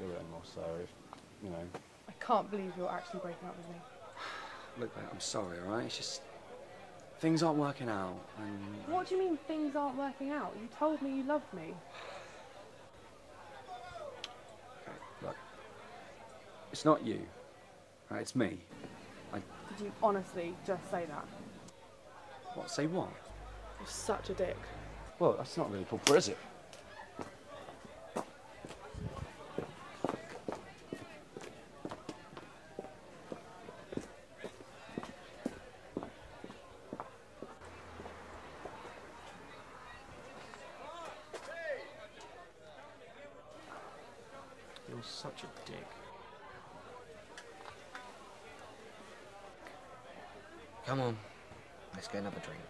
do it anymore. So, if, you know, I can't believe you're actually breaking up with me. look, mate, I'm sorry, all right? It's just things aren't working out, and What do you mean things aren't working out? You told me you loved me. okay, look, it's not you, right? It's me. I Did you honestly just say that? what? Say what? You're such a dick. Well, that's not really proper, is it? You're such a dick. Come on, let's get another drink.